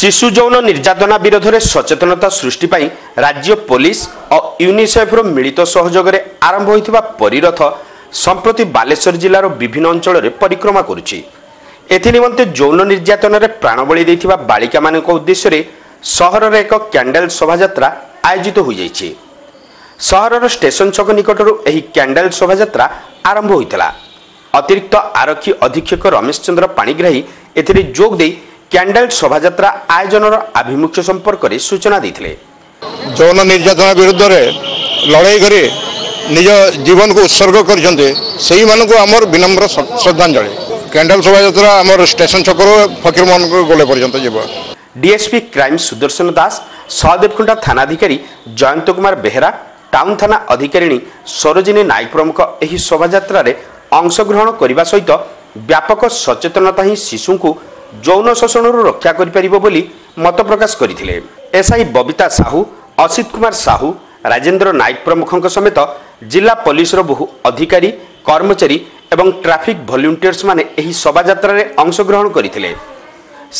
শিশু যৌন নির্যাতনা বিরোধে সচেতনতা সৃষ্টি পাই রাজ্য পুলিশ ও ইউনিসেফর মিলিত সহযোগে আরম্ভ হয়েছে পরিরথ সম্প্রতি বালেশ্বর জেলার বিভিন্ন অঞ্চলের পরিক্রমা করুছি নিমন্তে যৌন নির্যাতনের প্রাণবলি দিয়ে বাড়িকা মান উদ্দেশ্যে সহরের এক ক্যান্ডেল শোভাযাত্রা আয়োজিত হয়ে যাই সহরের স্টেশন ছক নিকটর এই ক্যান্ডেল শোভাযাত্রা আরম্ভ হয়েছিল অতিরিক্ত আরক্ষী অধীক্ষক রমেশ চন্দ্র পাণিগ্রাহী এতে যোগ দিয়ে କ୍ୟାଣ୍ଡେଲ ଶୋଭାଯାତ୍ରା ଆୟୋଜନର ଆଭିମୁଖ୍ୟ ସମ୍ପର୍କରେ ସୂଚନା ଦେଇଥିଲେ ଯୌନ ନିର୍ଯାତନା ବିରୁଦ୍ଧରେ ଲଢ଼େଇ କରି ନିଜ ଜୀବନକୁ ଉତ୍ସର୍ଗ କରିଛନ୍ତି ସେହିମାନଙ୍କୁ ଆମର ବିନମ୍ର ଶ୍ରଦ୍ଧାଞ୍ଜଳି କ୍ୟାଣ୍ଡେଲ ଶୋଭାଯାତ୍ରା ଆମର ଷ୍ଟେସନ ଛକରୁ ଫକୀରମୋହନ ଗୋଲେ ପର୍ଯ୍ୟନ୍ତ ଯିବ ডিএসপি କ୍ରାଇମ୍ ସୁଦର୍ଶନ ଦାସ সহদেবখুন্ডা ଥାନାଧିକାରୀ ଜୟନ୍ତ କୁମାର ବେହେରା টাউন ଥାନା ଅଧିକାରିଣୀ ସରୋଜିନୀ নাইক ପ୍ରମୁଖ ଏହି ଶୋଭାଯାତ୍ରାରେ ଅଂଶଗ୍ରହଣ କରିବା ସହିତ ବ୍ୟାପକ ସଚେତନତା ହିଁ ଶିଶୁଙ୍କୁ ଯୌନ ଶୋଷଣରୁ ରକ୍ଷା କରିପାରିବ ବୋଲି ମତ ପ୍ରକାଶ କରିଥିଲେ ଏସ୍ଆଇ ବବିତା ସାହୁ ଅସିତ କୁମାର ସାହୁ ରାଜେନ୍ଦ୍ର ନାୟକ ପ୍ରମୁଖଙ୍କ ସମେତ ଜିଲ୍ଲା ପୋଲିସର ବହୁ ଅଧିକାରୀ କର୍ମଚାରୀ ଏବଂ ଟ୍ରାଫିକ୍ ଭଲ୍ୟୁଣ୍ଟିୟର୍ସମାନେ ଏହି ଶୋଭାଯାତ୍ରାରେ ଅଂଶଗ୍ରହଣ କରିଥିଲେ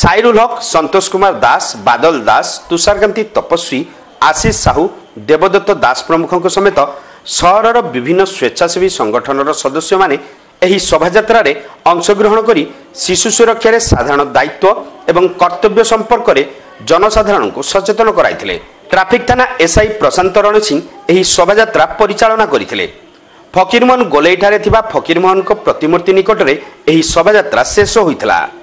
ସାଇରୁଲ ହକ୍ ସନ୍ତୋଷ କୁମାର ଦାସ ବାଦଲ ଦାସ ତୁଷାରକାନ୍ତି ତପସ୍ୱୀ ଆଶିଷ ସାହୁ ଦେବଦତ୍ତ ଦାସ ପ୍ରମୁଖଙ୍କ ସମେତ ସହରର ବିଭିନ୍ନ ସ୍ୱେଚ୍ଛାସେବୀ ସଂଗଠନର ସଦସ୍ୟମାନେ ଏହି ଶୋଭାଯାତ୍ରାରେ ଅଂଶଗ୍ରହଣ କରି ଶିଶୁ ସୁରକ୍ଷାରେ ସାଧାରଣ ଦାୟିତ୍ୱ ଏବଂ କର୍ତ୍ତବ୍ୟ ସମ୍ପର୍କରେ ଜନସାଧାରଣଙ୍କୁ ସଚେତନ କରାଇଥିଲେ ଟ୍ରାଫିକ୍ ଥାନା ଏସ୍ଆଇ ପ୍ରଶାନ୍ତ ରଣ ସିଂ ଏହି ଶୋଭାଯାତ୍ରା ପରିଚାଳନା କରିଥିଲେ ଫକୀରମୋହନ ଗୋଲେଇଠାରେ ଥିବା ଫକୀରମୋହନଙ୍କ ପ୍ରତିମୂର୍ତ୍ତି ନିକଟରେ ଏହି ଶୋଭାଯାତ୍ରା ଶେଷ ହୋଇଥିଲା